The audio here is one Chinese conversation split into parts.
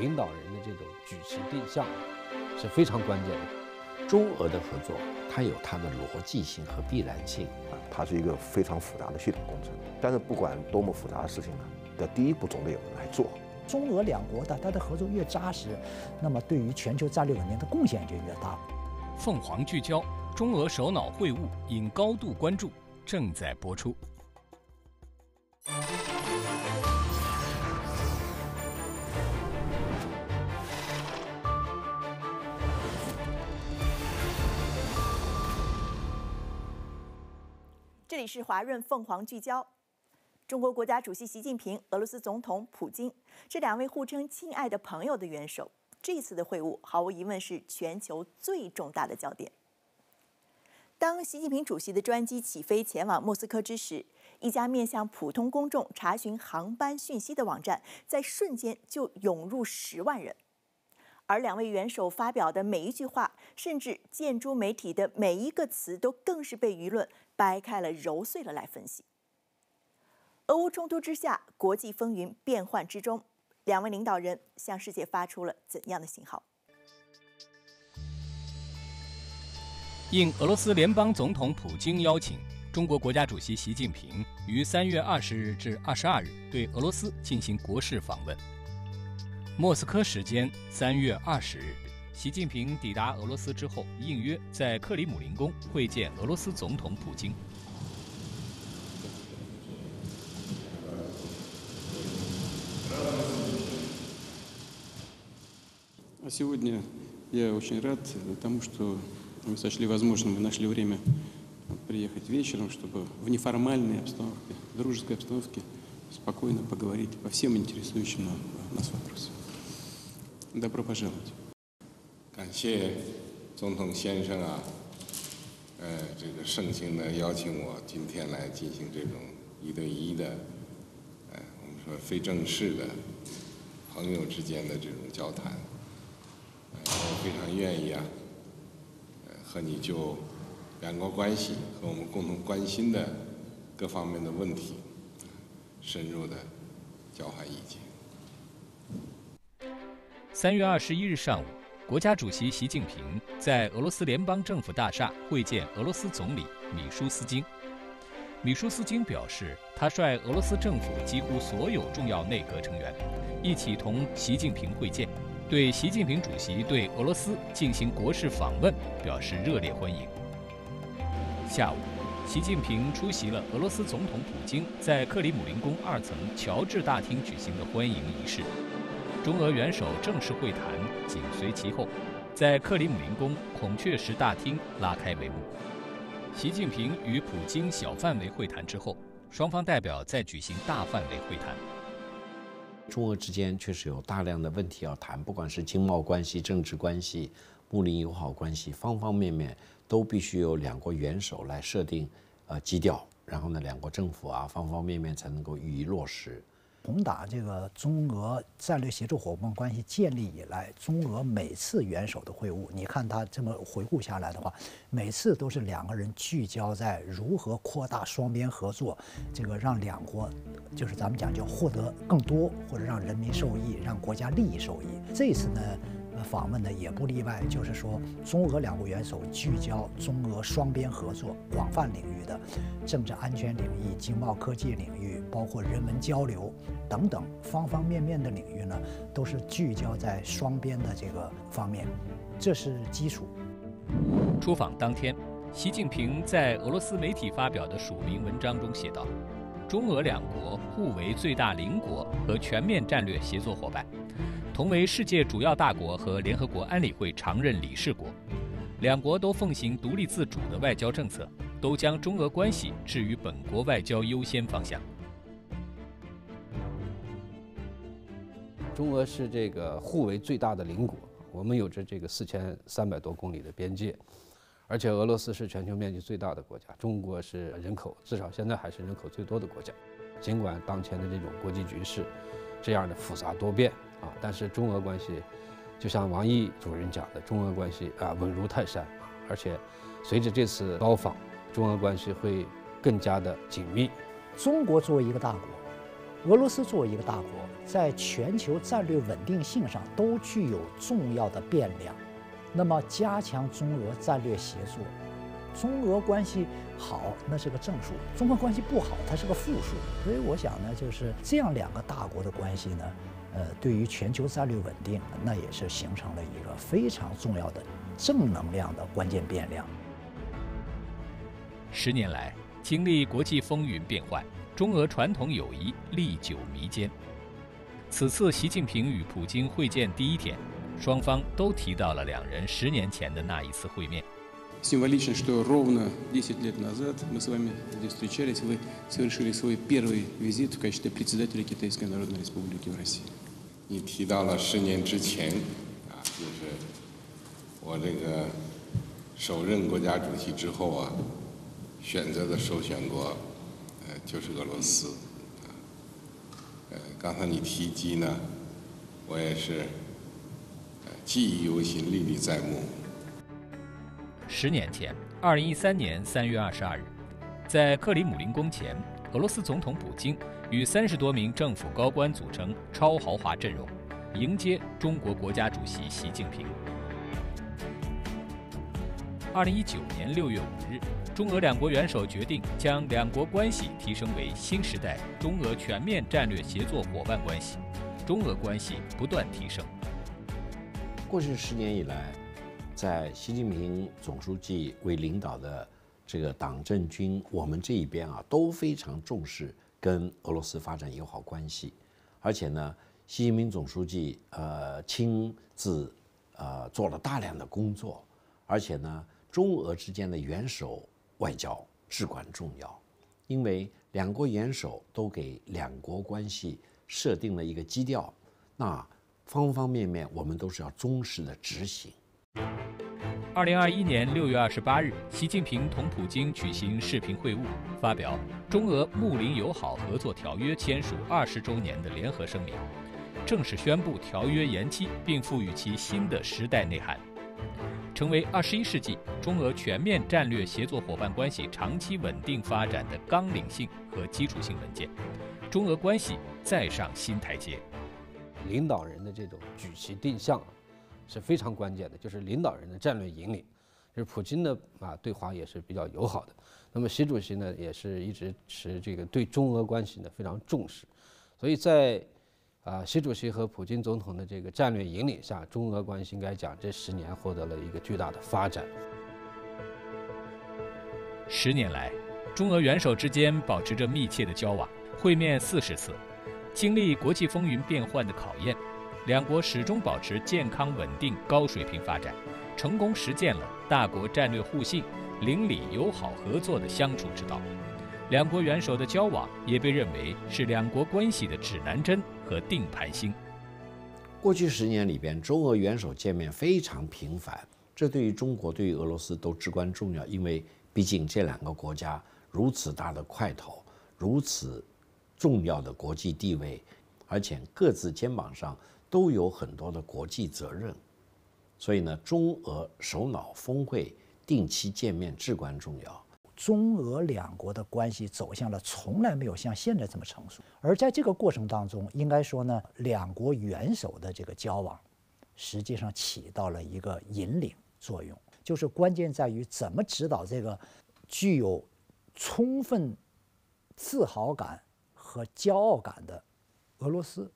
领导人的这种举旗定向，是非常关键的。中俄的合作，它有它的逻辑性和必然性啊，它是一个非常复杂的系统工程。但是不管多么复杂的事情呢，的第一步总得有人来做。中俄两国的它的合作越扎实，那么对于全球战略稳定的贡献就越大。凤凰聚焦，中俄首脑会晤引高度关注，正在播出。是华润凤凰聚焦。中国国家主席习近平、俄罗斯总统普京这两位互称亲爱的朋友的元首，这次的会晤毫无疑问是全球最重大的焦点。当习近平主席的专机起飞前往莫斯科之时，一家面向普通公众查询航班讯息的网站在瞬间就涌入十万人，而两位元首发表的每一句话，甚至建筑媒体的每一个词，都更是被舆论掰开了揉碎了来分析。俄乌冲突之下，国际风云变幻之中，两位领导人向世界发出了怎样的信号？应俄罗斯联邦总统普京邀请，中国国家主席习近平于三月二十日至二十二日对俄罗斯进行国事访问。莫斯科时间三月二十日，习近平抵达俄罗斯之后，应约在克里姆林宫会见俄罗斯总统普京。Сегодня я очень рад тому, что мы сочли возможным и нашли время приехать вечером, чтобы в неформальной обстановке, дружеской обстановке спокойно поговорить по всем интересующим нас вопросам. Добро пожаловать. 感谢总统先生啊，呃，这个盛情的邀请我今天来进行这种一对一的，呃，我们说非正式的朋友之间的这种交谈。我非常愿意啊，和你就两国关系和我们共同关心的各方面的问题，深入的交换意见。 三月二十一日上午，国家主席习近平在俄罗斯联邦政府大厦会见俄罗斯总理米舒斯京。米舒斯京表示，他率俄罗斯政府几乎所有重要内阁成员一起同习近平会见。对习近平主席对俄罗斯进行国事访问表示热烈欢迎。下午，习近平出席了俄罗斯总统普京在克里姆林宫二层乔治大厅举行的欢迎仪式，中俄元首正式会谈紧随其后，在克里姆林宫孔雀石大厅拉开帷幕。习近平与普京小范围会谈之后，双方代表再举行大范围会谈。中俄之间确实有大量的问题要谈，不管是经贸关系、政治关系、睦邻友好关系，方方面面都必须由两国元首来设定呃基调，然后呢，两国政府啊方方面面才能够予以落实。从打这个中俄战略协作伙伴关系建立以来，中俄每次元首的会晤，你看他这么回顾下来的话，每次都是两个人聚焦在如何扩大双边合作，这个让两国，就是咱们讲叫获得更多，或者让人民受益，让国家利益受益。这次呢？访问呢也不例外，就是说，中俄两国元首聚焦中俄双边合作广泛领域的政治安全领域、经贸科技领域，包括人文交流等等方方面面的领域呢，都是聚焦在双边的这个方面，这是基础。出访当天，习近平在俄罗斯媒体发表的署名文章中写道：“中俄两国互为最大邻国和全面战略协作伙伴。”同为世界主要大国和联合国安理会常任理事国，两国都奉行独立自主的外交政策，都将中俄关系置于本国外交优先方向。中俄是这个互为最大的邻国，我们有着这个四千三百多公里的边界，而且俄罗斯是全球面积最大的国家，中国是人口至少现在还是人口最多的国家。尽管当前的这种国际局势这样的复杂多变。啊，但是中俄关系，就像王毅主任讲的，中俄关系啊稳如泰山，而且随着这次高访，中俄关系会更加的紧密。中国作为一个大国，俄罗斯作为一个大国，在全球战略稳定性上都具有重要的变量。那么，加强中俄战略协作，中俄关系好，那是个正数；中俄关系不好，它是个负数。所以，我想呢，就是这样两个大国的关系呢，呃，对于全球战略稳定，那也是形成了一个非常重要的正能量的关键变量。十年来，经历国际风云变幻，中俄传统友谊历久弥坚。此次习近平与普京会见第一天。双方都提到了两人十年前的那一次会面。Символично, что ровно 10 лет назад мы с вами здесь встречались, вы совершили свой первый визит в качестве председателя Китайской Народной Республики в России. 你提到了十年之前，啊，就是我这个首任国家主席之后啊，选择的首选国，呃，就是俄罗斯。呃，刚才你提及呢，我也是。记忆犹新，历历在目。十年前，二零一三年三月二十二日，在克里姆林宫前，俄罗斯总统普京与三十多名政府高官组成超豪华阵容，迎接中国国家主席习近平。二零一九年六月五日，中俄两国元首决定将两国关系提升为新时代中俄全面战略协作伙伴关系，中俄关系不断提升。过去十年以来，在习近平总书记为领导的这个党政军，我们这一边啊都非常重视跟俄罗斯发展友好关系，而且呢，习近平总书记呃亲自呃做了大量的工作，而且呢，中俄之间的元首外交至关重要，因为两国元首都给两国关系设定了一个基调，那。方方面面，我们都是要忠实的执行。二零二一年六月二十八日，习近平同普京举行视频会晤，发表中俄睦邻友好合作条约签署二十周年的联合声明，正式宣布条约延期，并赋予其新的时代内涵，成为二十一世纪中俄全面战略协作伙伴关系长期稳定发展的纲领性和基础性文件，中俄关系再上新台阶。领导人的这种举旗定向，是非常关键的，就是领导人的战略引领。就是普京的啊对华也是比较友好的，那么习主席呢也是一直持这个对中俄关系呢非常重视，所以在啊习主席和普京总统的这个战略引领下，中俄关系应该讲这十年获得了一个巨大的发展。十年来，中俄元首之间保持着密切的交往，会面四十次。经历国际风云变幻的考验，两国始终保持健康稳定、高水平发展，成功实践了大国战略互信、邻里友好合作的相处之道。两国元首的交往也被认为是两国关系的指南针和定盘星。过去十年里边，中俄元首见面非常频繁，这对于中国、对于俄罗斯都至关重要，因为毕竟这两个国家如此大的块头，如此。重要的国际地位，而且各自肩膀上都有很多的国际责任，所以呢，中俄首脑峰会定期见面至关重要。中俄两国的关系走向了从来没有像现在这么成熟，而在这个过程当中，应该说呢，两国元首的这个交往，实际上起到了一个引领作用，就是关键在于怎么指导这个具有充分自豪感。和骄傲感的俄罗斯，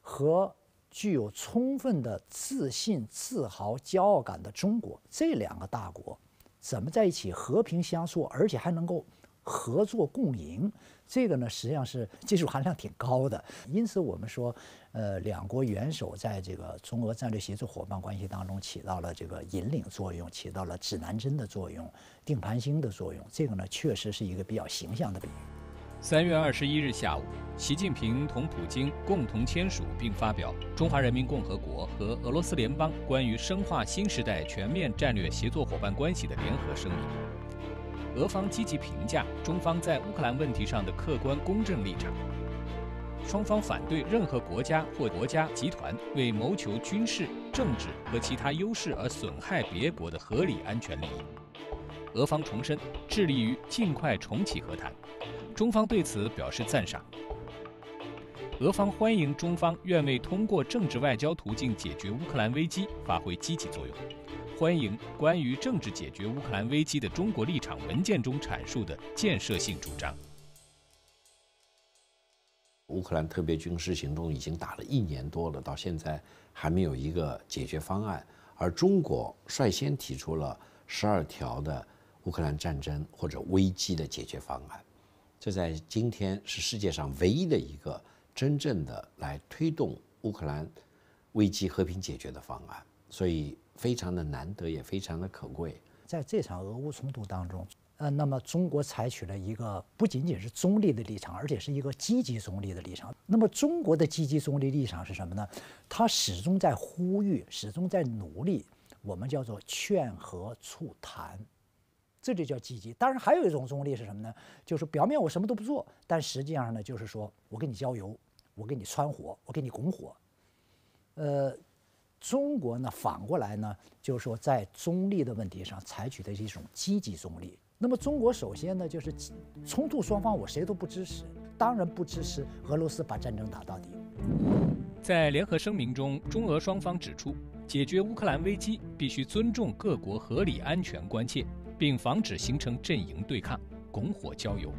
和具有充分的自信、自豪、骄傲感的中国，这两个大国怎么在一起和平相处，而且还能够合作共赢？这个呢，实际上是技术含量挺高的。因此，我们说，呃，两国元首在这个中俄战略协作伙伴关系当中起到了这个引领作用，起到了指南针的作用、定盘星的作用。这个呢，确实是一个比较形象的比喻。三月二十一日下午，习近平同普京共同签署并发表《中华人民共和国和俄罗斯联邦关于深化新时代全面战略协作伙伴关系的联合声明》。俄方积极评价中方在乌克兰问题上的客观公正立场，双方反对任何国家或国家集团为谋求军事、政治和其他优势而损害别国的合理安全利益。俄方重申致力于尽快重启和谈。中方对此表示赞赏。俄方欢迎中方愿为通过政治外交途径解决乌克兰危机发挥积极作用，欢迎关于政治解决乌克兰危机的中国立场文件中阐述的建设性主张。乌克兰特别军事行动已经打了一年多了，到现在还没有一个解决方案，而中国率先提出了十二条的乌克兰战争或者危机的解决方案，这在今天是世界上唯一的一个真正的来推动乌克兰危机和平解决的方案，所以非常的难得，也非常的可贵。在这场俄乌冲突当中。呃，那么中国采取了一个不仅仅是中立的立场，而且是一个积极中立的立场。那么中国的积极中立立场是什么呢？它始终在呼吁，始终在努力，我们叫做劝和促谈，这就叫积极。当然，还有一种中立是什么呢？就是表面我什么都不做，但实际上呢，就是说我给你浇油，我给你穿火，我给你拱火。呃，中国呢，反过来呢，就是说在中立的问题上采取的是一种积极中立。那么中国首先呢，就是冲突双方我谁都不支持，当然不支持俄罗斯把战争打到底。在联合声明中，中俄双方指出，解决乌克兰危机必须尊重各国合理安全关切，并防止形成阵营对抗、拱火浇油。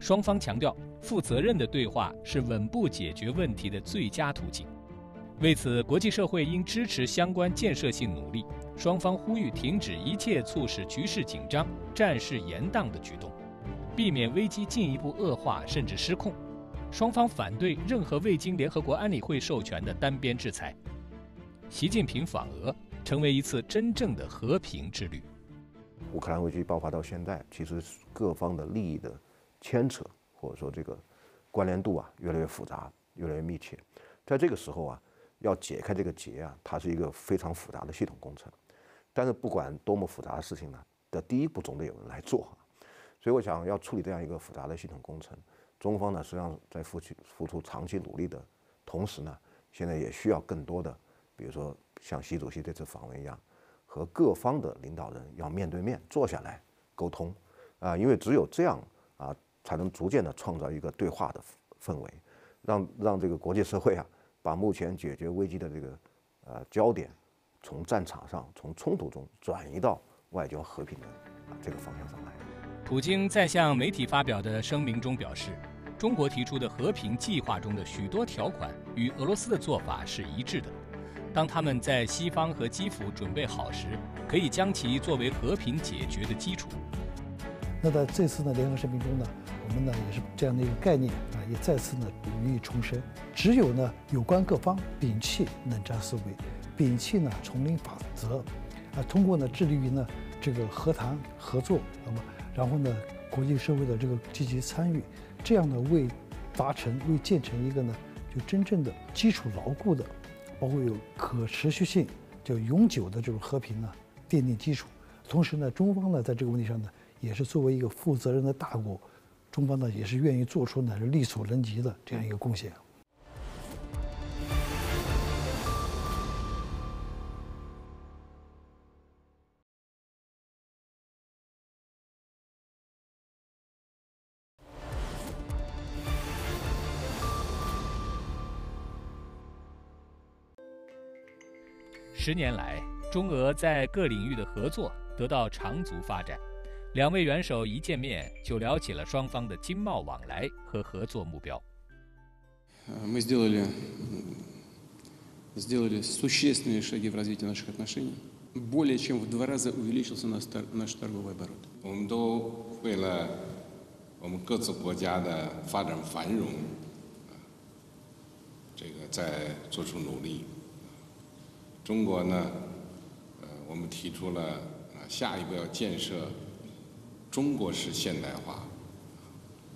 双方强调，负责任的对话是稳步解决问题的最佳途径。为此，国际社会应支持相关建设性努力。双方呼吁停止一切促使局势紧张、战事延宕的举动，避免危机进一步恶化甚至失控。双方反对任何未经联合国安理会授权的单边制裁。习近平访俄，成为一次真正的和平之旅。乌克兰危机爆发到现在，其实各方的利益的牵扯，或者说这个关联度啊，越来越复杂，越来越密切。在这个时候啊。要解开这个结啊，它是一个非常复杂的系统工程。但是不管多么复杂的事情呢，的第一步总得有人来做。所以我想要处理这样一个复杂的系统工程，中方呢实际上在付出付出长期努力的同时呢，现在也需要更多的，比如说像习主席这次访问一样，和各方的领导人要面对面坐下来沟通啊，因为只有这样啊，才能逐渐的创造一个对话的氛围，让让这个国际社会啊。把目前解决危机的这个呃焦点，从战场上、从冲突中转移到外交和平的啊这个方向上来。普京在向媒体发表的声明中表示，中国提出的和平计划中的许多条款与俄罗斯的做法是一致的。当他们在西方和基辅准备好时，可以将其作为和平解决的基础。那在这次的联合声明中呢？我们呢也是这样的一个概念啊，也再次呢予以重申。只有呢有关各方摒弃冷战思维，摒弃呢丛林法则，啊，通过呢致力于呢这个和谈合作，那么然后呢国际社会的这个积极参与，这样呢为达成为建成一个呢就真正的基础牢固的，包括有可持续性、就永久的这种和平呢奠定基础。同时呢中方呢在这个问题上呢也是作为一个负责任的大国。中方呢也是愿意做出呢力所能及的这样一个贡献。十年来，中俄在各领域的合作得到长足发展。两位元首一见面就聊起了双方的经贸往来和合作目标。Мы сделали сделали существенные шаги в развитии наших отношений. Более чем в два раза увеличился наш наш торговый оборот. 我们都为了我们各自国家的发展繁荣，这个在做出努力。 中国呢，呃，我们提出了啊，下一步要建设。中国式现代化，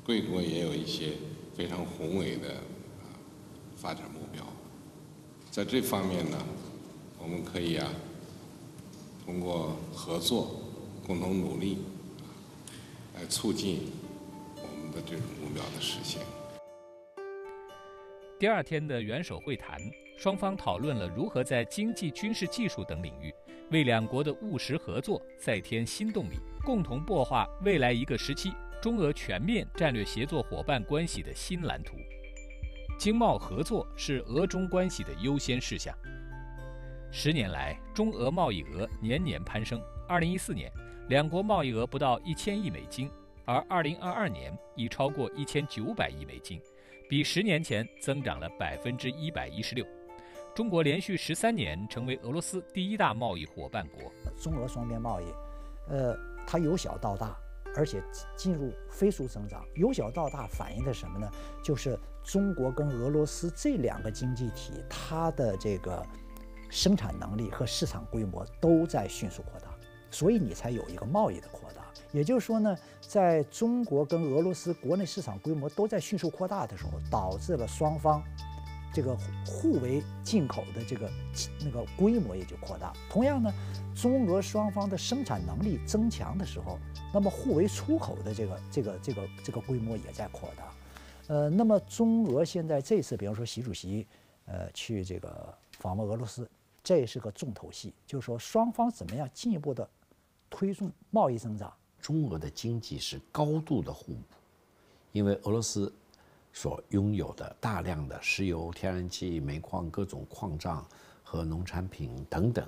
贵国也有一些非常宏伟的啊发展目标。在这方面呢，我们可以啊通过合作、共同努力，来促进我们的这种目标的实现。第二天的元首会谈，双方讨论了如何在经济、军事技术等领域。为两国的务实合作再添新动力，共同擘画未来一个时期中俄全面战略协作伙伴关系的新蓝图。经贸合作是俄中关系的优先事项。十年来，中俄贸易额年年攀升。二零一四年，两国贸易额不到一千亿美金，而二零二二年已超过一千九百亿美金，比十年前增长了百分之一百一十六。中国连续十三年成为俄罗斯第一大贸易伙伴国。中俄双边贸易，呃，它由小到大，而且进入飞速增长。由小到大反映的什么呢？就是中国跟俄罗斯这两个经济体，它的这个。生产能力和市场规模都在迅速扩大，所以你才有一个贸易的扩大。也就是说呢，在中国跟俄罗斯国内市场规模都在迅速扩大的时候，导致了双方这个互为进口的这个那个规模也就扩大。同样呢，中俄双方的生产能力增强的时候，那么互为出口的这个这个这个这个规模也在扩大。呃，那么中俄现在这次，比方说习主席呃去这个访问俄罗斯。这也是个重头戏，就是说双方怎么样进一步的推动贸易增长。中俄的经济是高度的互补，因为俄罗斯所拥有的大量的石油、天然气、煤矿、各种矿藏和农产品等等，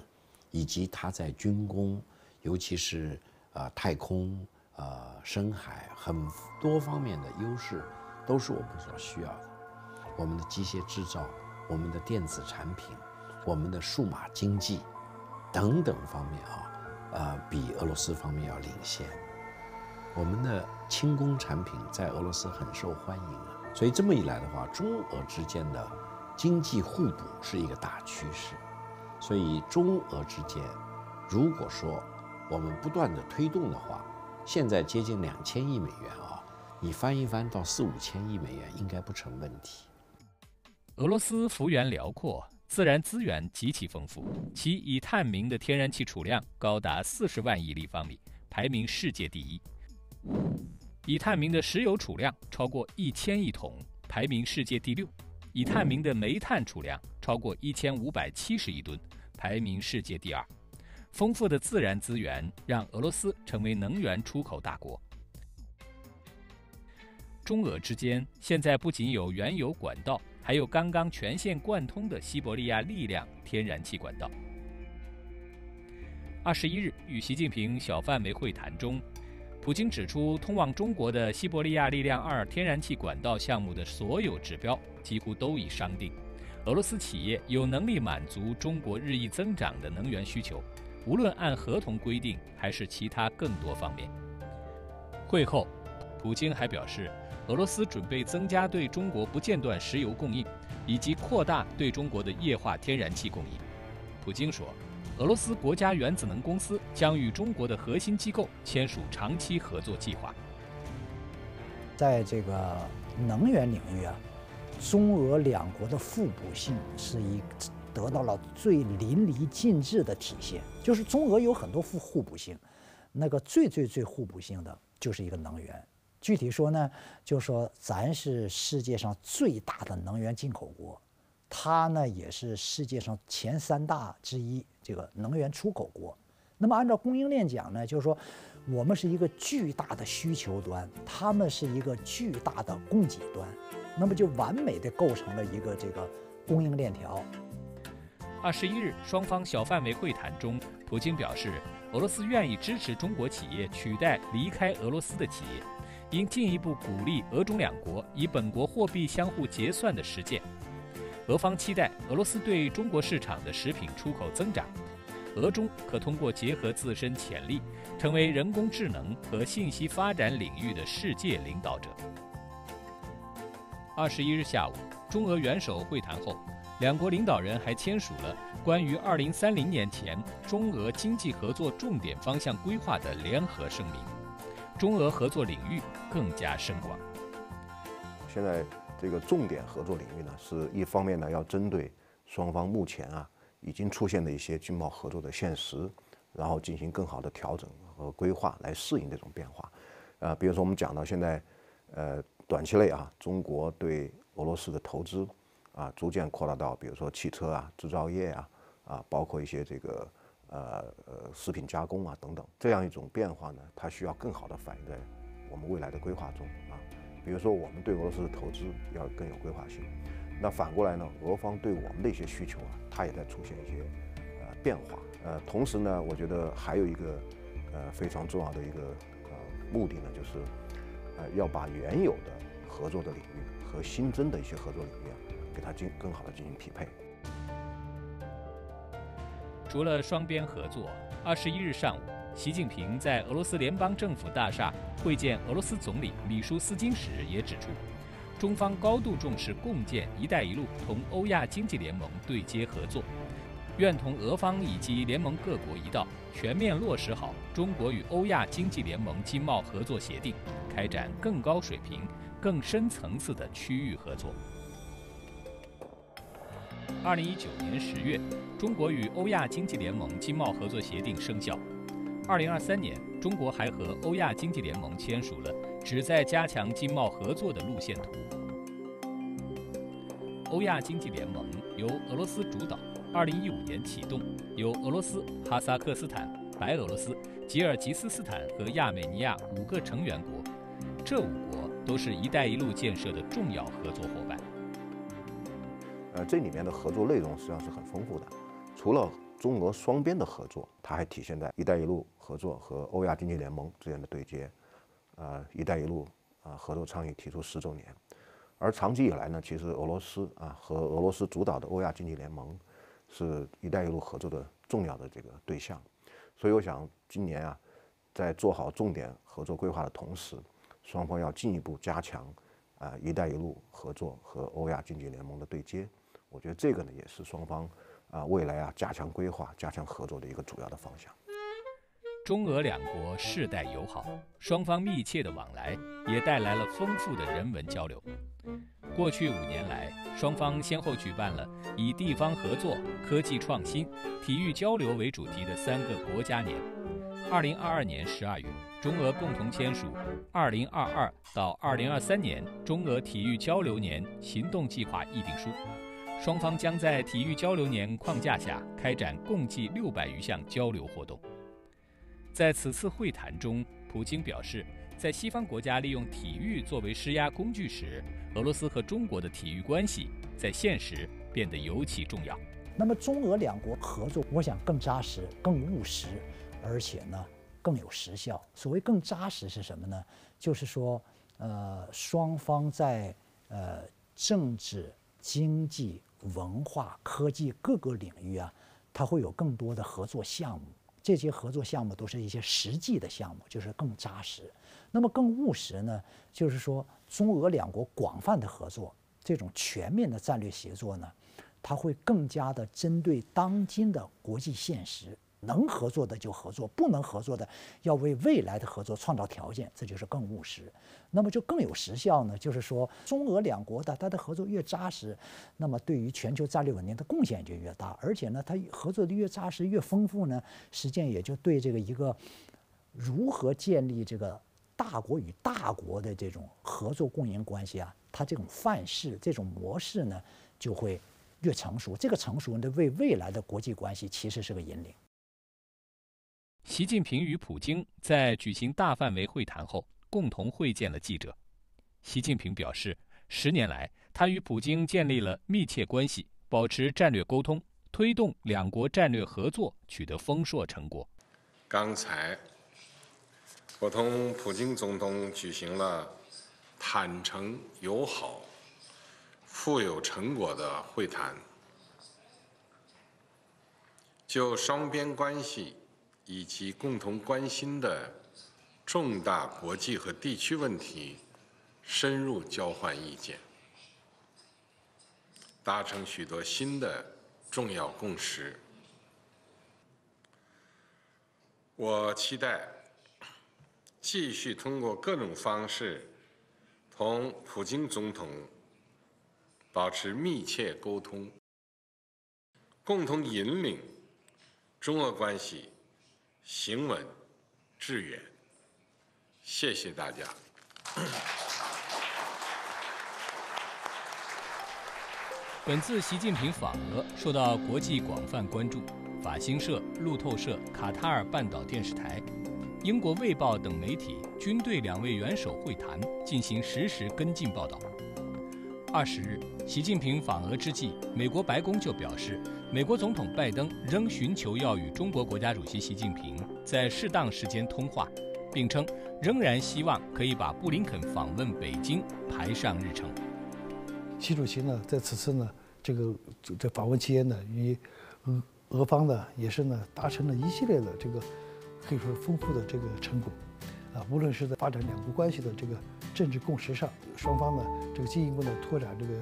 以及它在军工，尤其是呃太空、呃深海很多方面的优势，都是我们所需要的。我们的机械制造，我们的电子产品。我们的数码经济等等方面啊，呃，比俄罗斯方面要领先。我们的轻工产品在俄罗斯很受欢迎啊，所以这么一来的话，中俄之间的经济互补是一个大趋势。所以中俄之间，如果说我们不断的推动的话，现在接近两千亿美元啊，你翻一翻到四五千亿美元应该不成问题。俄罗斯幅员辽阔。自然资源极其丰富，其已探明的天然气储量高达四十万亿立方米，排名世界第一；已探明的石油储量超过一千亿桶，排名世界第六；已探明的煤炭储量超过一千五百七十亿吨，排名世界第二。丰富的自然资源让俄罗斯成为能源出口大国。中俄之间现在不仅有原油管道。还有刚刚全线贯通的西伯利亚力量天然气管道。二十一日与习近平小范围会谈中，普京指出，通往中国的西伯利亚力量二天然气管道项目的所有指标几乎都已商定，俄罗斯企业有能力满足中国日益增长的能源需求，无论按合同规定还是其他更多方面。会后，普京还表示。俄罗斯准备增加对中国不间断石油供应，以及扩大对中国的液化天然气供应。普京说，俄罗斯国家原子能公司将与中国的核心机构签署长期合作计划。在这个能源领域啊，中俄两国的互补性是一得到了最淋漓尽致的体现。就是中俄有很多互互补性，那个最最最互补性的就是一个能源。具体说呢，就说咱是世界上最大的能源进口国，它呢也是世界上前三大之一这个能源出口国。那么按照供应链讲呢，就是说我们是一个巨大的需求端，他们是一个巨大的供给端，那么就完美的构成了一个这个供应链条。二十一日，双方小范围会谈中，普京表示，俄罗斯愿意支持中国企业取代离开俄罗斯的企业。应进一步鼓励俄中两国以本国货币相互结算的实践。俄方期待俄罗斯对中国市场的食品出口增长，俄中可通过结合自身潜力，成为人工智能和信息发展领域的世界领导者。二十一日下午，中俄元首会谈后，两国领导人还签署了关于二零三零年前中俄经济合作重点方向规划的联合声明。中俄合作领域更加深广。现在这个重点合作领域呢，是一方面呢，要针对双方目前啊已经出现的一些经贸合作的现实，然后进行更好的调整和规划，来适应这种变化。呃，比如说我们讲到现在，呃，短期内啊，中国对俄罗斯的投资啊，逐渐扩大到比如说汽车啊、制造业啊，啊，包括一些这个。呃呃，食品加工啊等等，这样一种变化呢，它需要更好的反映在我们未来的规划中啊，比如说我们对俄罗斯的投资要更有规划性。那反过来呢，俄方对我们的一些需求啊，它也在出现一些呃变化。呃，同时呢，我觉得还有一个呃非常重要的一个呃目的呢，就是呃要把原有的合作的领域和新增的一些合作领域啊，给它进更好的进行匹配。除了双边合作，二十一日上午，习近平在俄罗斯联邦政府大厦会见俄罗斯总理米舒斯金时也指出。中方高度重视共建“一带一路”同欧亚经济联盟对接合作，愿同俄方以及联盟各国一道，全面落实好中国与欧亚经济联盟经贸合作协定，开展更高水平、更深层次的区域合作。二零一九年十月，中国与欧亚经济联盟经贸合作协定生效。二零二三年，中国还和欧亚经济联盟签署了。旨在加强经贸合作的路线图。欧亚经济联盟由俄罗斯主导，2015年启动，由俄罗斯、哈萨克斯坦、白俄罗斯、吉尔吉斯斯坦和亚美尼亚五个成员国。这五国都是一带一路建设的重要合作伙伴。呃，这里面的合作内容实际上是很丰富的，除了中俄双边的合作，它还体现在一带一路合作和欧亚经济联盟之间的对接。呃，“一带一路”啊合作倡议提出十周年，而长期以来呢，其实俄罗斯啊和俄罗斯主导的欧亚经济联盟是一带一路合作的重要的这个对象，所以我想今年啊，在做好重点合作规划的同时，双方要进一步加强啊“一带一路”合作和欧亚经济联盟的对接，我觉得这个呢也是双方啊未来啊加强规划、加强合作的一个主要的方向。中俄两国世代友好，双方密切的往来也带来了丰富的人文交流。过去五年来，双方先后举办了以地方合作、科技创新、体育交流为主题的三个国家年。二零二二年十二月，中俄共同签署《二零二二到二零二三年中俄体育交流年行动计划议定书》，双方将在体育交流年框架下开展共计六百余项交流活动。在此次会谈中，普京表示，在西方国家利用体育作为施压工具时，俄罗斯和中国的体育关系在现实变得尤其重要。那么，中俄两国合作，我想更扎实、更务实，而且呢更有实效。所谓更扎实是什么呢？就是说，呃，双方在呃政治、经济、文化、科技各个领域啊，它会有更多的合作项目。这些合作项目都是一些实际的项目，就是更扎实。那么更务实呢？就是说，中俄两国广泛的合作，这种全面的战略协作呢，它会更加的针对当今的国际现实。能合作的就合作，不能合作的要为未来的合作创造条件，这就是更务实。那么就更有实效呢？就是说，中俄两国的它的合作越扎实，那么对于全球战略稳定的贡献就越大。而且呢，它合作的越扎实、越丰富呢，实际上也就对这个一个如何建立这个大国与大国的这种合作共赢关系啊，它这种范式、这种模式呢，就会越成熟。这个成熟呢，为未来的国际关系其实是个引领。习近平与普京在举行大范围会谈后，共同会见了记者。习近平表示，十年来，他与普京建立了密切关系，保持战略沟通，推动两国战略合作取得丰硕成果。刚才，我同普京总统举行了坦诚、友好、富有成果的会谈，就双边关系。以及共同关心的重大国际和地区问题，深入交换意见，达成许多新的重要共识。我期待继续通过各种方式同普京总统保持密切沟通，共同引领中俄关系。行稳致远，谢谢大家。本次习近平访俄受到国际广泛关注，法新社、路透社、卡塔尔半岛电视台、英国《卫报》等媒体均对两位元首会谈进行实时跟进报道。二十日，习近平访俄之际，美国白宫就表示，美国总统拜登仍寻求要与中国国家主席习近平在适当时间通话，并称仍然希望可以把布林肯访问北京排上日程。习主席呢，在此次呢这个这访问期间呢，与俄俄方呢也是呢达成了一系列的这个。可以说丰富的这个成果，啊，无论是在发展两国关系的这个政治共识上，双方呢这个进一步呢拓展这个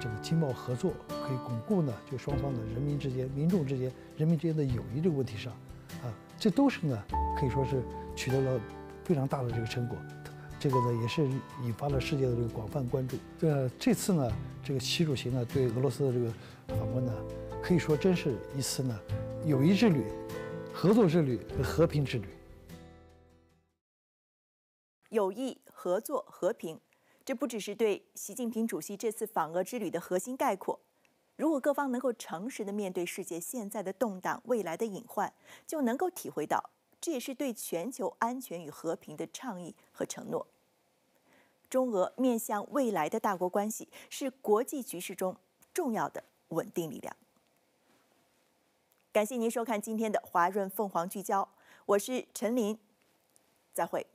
这个经贸合作，可以巩固呢就双方的人民之间、民众之间、人民之间的友谊这个问题上，啊，这都是呢可以说是取得了非常大的这个成果，这个呢也是引发了世界的这个广泛关注。这这次呢这个习主席呢对俄罗斯的这个访问呢，可以说真是一次呢友谊之旅。合作之旅和和平之旅，友谊、合作、和平，这不只是对习近平主席这次访俄之旅的核心概括。如果各方能够诚实的面对世界现在的动荡、未来的隐患，就能够体会到，这也是对全球安全与和平的倡议和承诺。中俄面向未来的大国关系，是国际局势中重要的稳定力量。感谢您收看今天的华润凤凰聚焦，我是陈琳，再会。